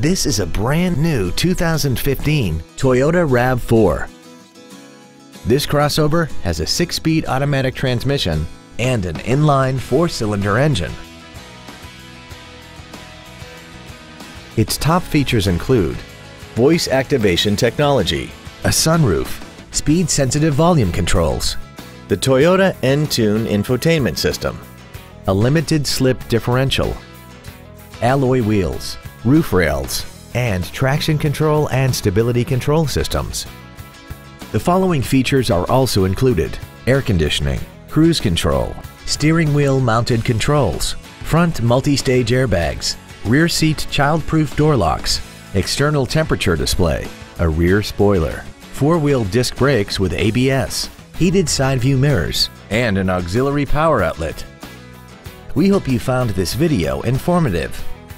This is a brand new 2015 Toyota RAV4. This crossover has a six-speed automatic transmission and an inline four-cylinder engine. Its top features include voice activation technology, a sunroof, speed-sensitive volume controls, the Toyota Entune infotainment system, a limited slip differential, alloy wheels, roof rails, and traction control and stability control systems. The following features are also included air conditioning, cruise control, steering wheel mounted controls, front multi-stage airbags, rear seat child-proof door locks, external temperature display, a rear spoiler, four-wheel disc brakes with ABS, heated side view mirrors, and an auxiliary power outlet. We hope you found this video informative.